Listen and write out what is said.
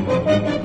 Música